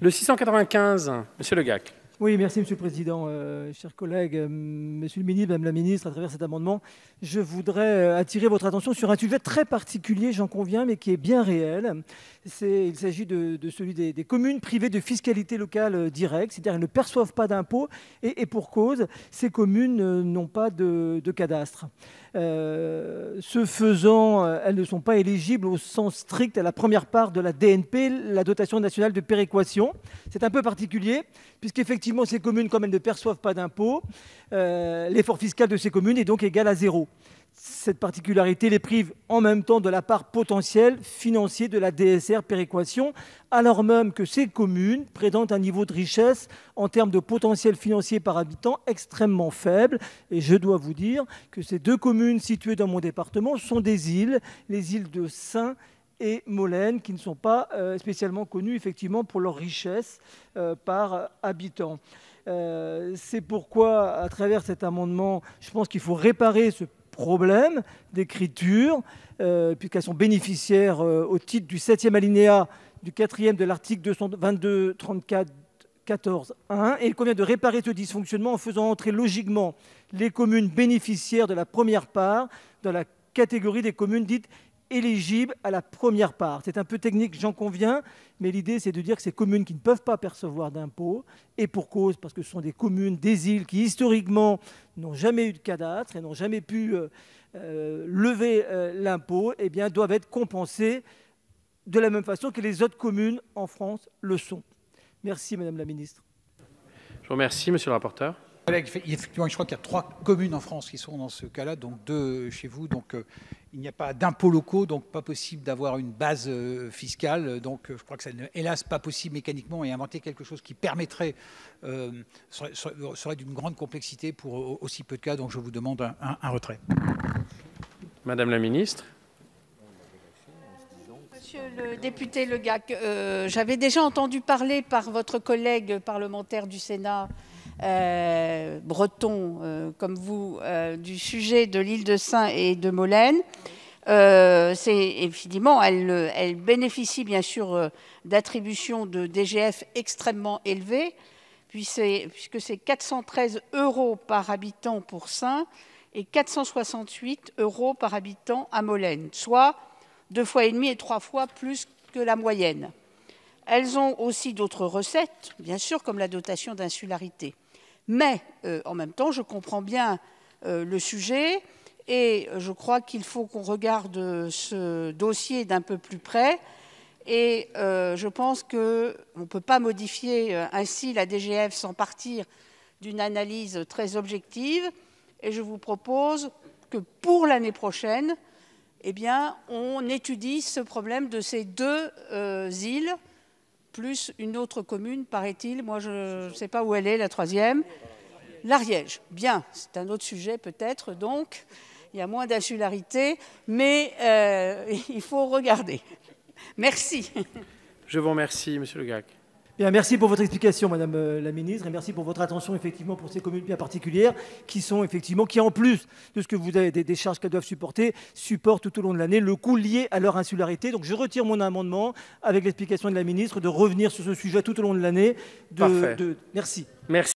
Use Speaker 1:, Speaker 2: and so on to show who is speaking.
Speaker 1: Le 695, Monsieur Le Gac.
Speaker 2: Oui, merci Monsieur le Président. Euh, chers collègues, euh, Monsieur le Ministre, Madame la Ministre, à travers cet amendement, je voudrais euh, attirer votre attention sur un sujet très particulier, j'en conviens, mais qui est bien réel. Il s'agit de, celui des, communes privées de fiscalité locale directe, c'est-à-dire qu'elles ne perçoivent pas d'impôts et, pour cause, ces communes n'ont pas de, cadastre. ce faisant, elles ne sont pas éligibles au sens strict à la première part de la DNP, la dotation nationale de péréquation. C'est un peu particulier, puisqu'effectivement, ces communes, comme elles ne perçoivent pas d'impôts, euh, l'effort fiscal de ces communes est donc égal à zéro. Cette particularité les prive en même temps de la part potentielle financière de la DSR péréquation, alors même que ces communes présentent un niveau de richesse en termes de potentiel financier par habitant extrêmement faible. Et je dois vous dire que ces deux communes situées dans mon département sont des îles, les îles de Saint et Molène, qui ne sont pas euh, spécialement connus effectivement pour leur richesse euh, par habitant. Euh, c'est pourquoi, à travers cet amendement, je pense qu'il faut réparer ce problème d'écriture, puisqu'elles sont bénéficiaires au titre du 7e alinéa du 4e de l'article 222 34 14 1 et il convient de réparer ce dysfonctionnement en faisant entrer logiquement les communes bénéficiaires de la première part dans la catégorie des communes dites éligibles à la première part. C'est un peu technique, j'en conviens, mais l'idée c'est de dire que ces communes qui ne peuvent pas percevoir d'impôts, et pour cause, parce que ce sont des communes, des îles qui historiquement n'ont jamais eu de cadastre et n'ont jamais pu euh, euh, lever euh, l'impôt, eh bien doivent être compensées de la même façon que les autres communes en France le sont. Merci Madame la Ministre.
Speaker 1: Je vous remercie Monsieur le rapporteur.
Speaker 3: Effectivement, je crois qu'il y a trois communes en France qui sont dans ce cas-là, donc deux chez vous. Donc, euh, il n'y a pas d'impôts locaux, donc pas possible d'avoir une base euh, fiscale. Donc, euh, je crois que ça n'est hélas pas possible mécaniquement et inventer quelque chose qui permettrait serait, d'une grande complexité pour aussi peu de cas. Donc, je vous demande un, retrait.
Speaker 1: Madame la ministre.
Speaker 4: Monsieur le député Le Gac, j'avais déjà entendu parler par votre collègue parlementaire du Sénat euh, breton euh, comme vous euh, du sujet de l'île de Saint et de Molène. c'est évidemment, elle, bénéficie bien sûr d'attributions de DGF extrêmement élevées, puisque c'est 413 euros par habitant pour Saint et 468 euros par habitant à Molène, soit deux fois et demi et trois fois plus que la moyenne. Elles ont aussi d'autres recettes, bien sûr, comme la dotation d'insularité. Mais euh, en même temps, je comprends bien euh, le sujet et je crois qu'il faut qu'on regarde ce dossier d'un peu plus près. Et euh, je pense qu'on ne peut pas modifier ainsi la DGF sans partir d'une analyse très objective. Et je vous propose que pour l'année prochaine, eh bien, on étudie ce problème de ces deux îles plus une autre commune, paraît-il. Moi, je ne sais pas où elle est, la troisième. L'Ariège. Bien, c'est un autre sujet peut-être, donc. Il y a moins d'insularité, mais euh, il faut regarder. Merci.
Speaker 1: Je vous remercie, Monsieur Le Gac
Speaker 2: merci pour votre explication, Madame euh, la Ministre, et merci pour votre attention effectivement pour ces communes bien particulières qui sont effectivement, qui en plus de ce que vous avez des, charges qu'elles doivent supporter, supportent tout au long de l'année le coût lié à leur insularité. Donc je retire mon amendement avec l'explication de la Ministre de revenir sur ce sujet tout au long de l'année. De, de... Merci.
Speaker 1: Merci.